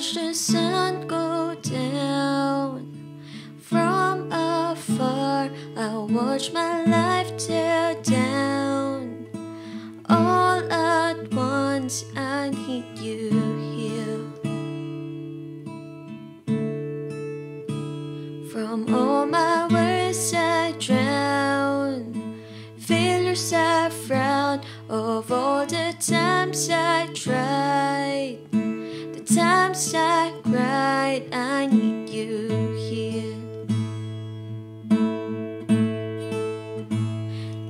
watch the sun go down from afar. I watch my life tear down. All at once, I need you here. From all my worries, I drown. Failures, I frown. Of all the times I tried, the times I cried, I need you here.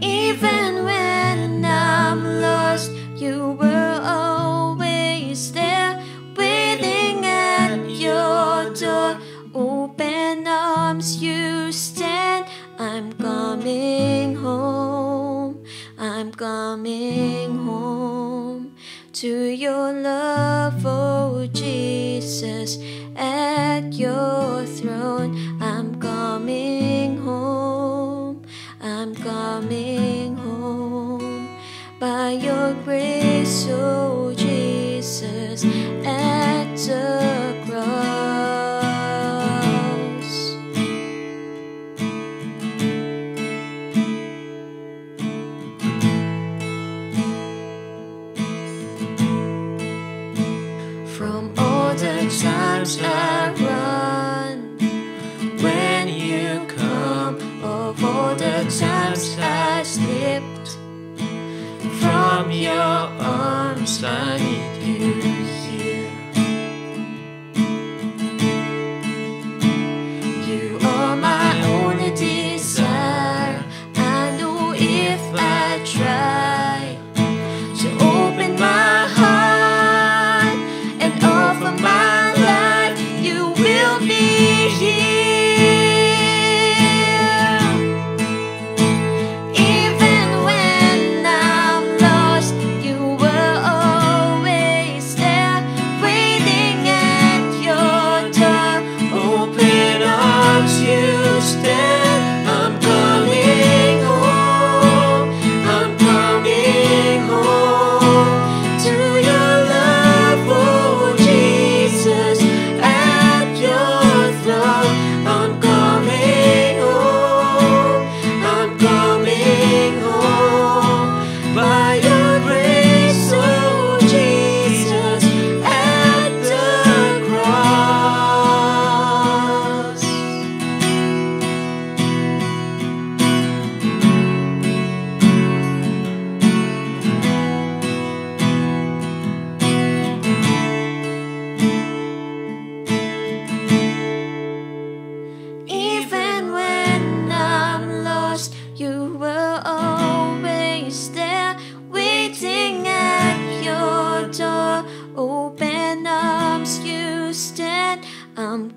Even when I'm lost, you were always there, waiting at your door. Open arms, you stand. I'm coming home. I'm coming home to your love, oh Jesus, at your throne. I'm coming home. All the times I slipped from your arms, I need you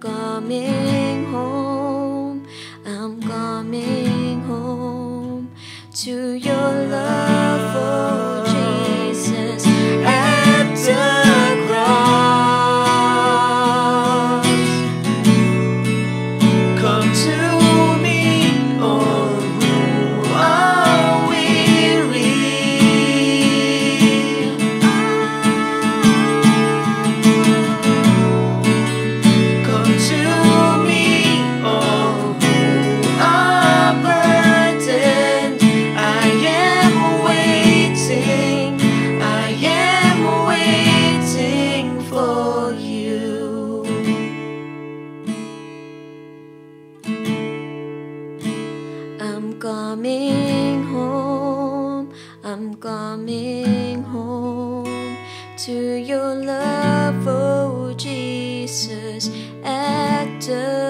coming I'm coming home. I'm coming home to your love, oh Jesus, at the